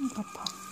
那个跑。